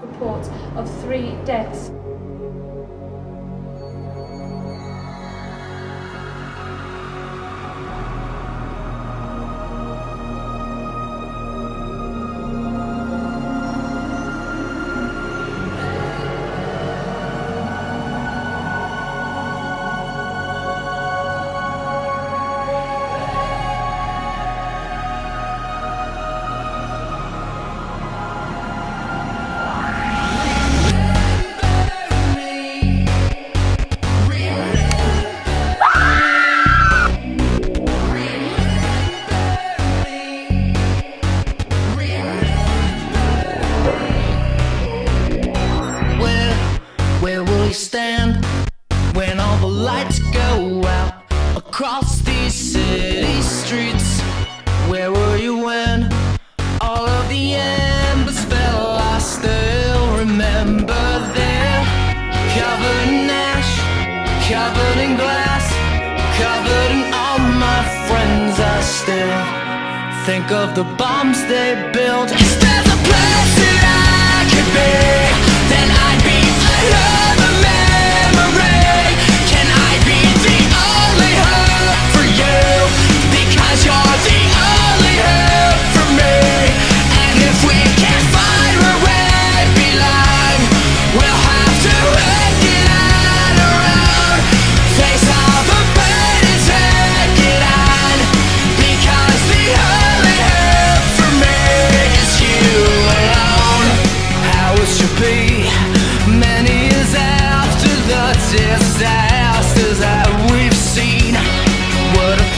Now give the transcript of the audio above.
report of three deaths. You stand when all the lights go out across these city streets? Where were you when all of the embers fell? I still remember there, covered in ash, covered in glass, covered in all my friends. I still think of the bombs they built. There's a place many years after the disasters that we've seen. What